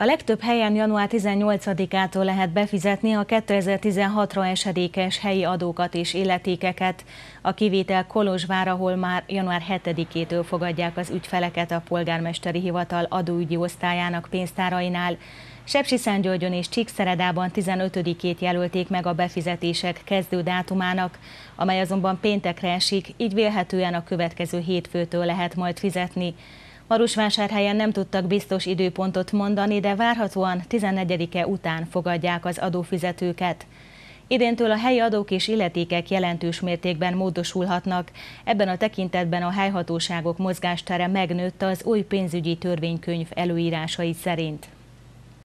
A legtöbb helyen január 18-ától lehet befizetni a 2016-ra esedékes helyi adókat és illetékeket. A kivétel Kolozsvár, ahol már január 7-től fogadják az ügyfeleket a polgármesteri hivatal adóügyi osztályának pénztárainál. Sepsiszentgyörgyön és Csíkszeredában 15-ét jelölték meg a befizetések kezdő dátumának, amely azonban péntekre esik, így vélhetően a következő hétfőtől lehet majd fizetni. Marusvásárhelyen nem tudtak biztos időpontot mondani, de várhatóan 14-e után fogadják az adófizetőket. Idéntől a helyi adók és illetékek jelentős mértékben módosulhatnak. Ebben a tekintetben a helyhatóságok mozgástere megnőtt az új pénzügyi törvénykönyv előírásai szerint.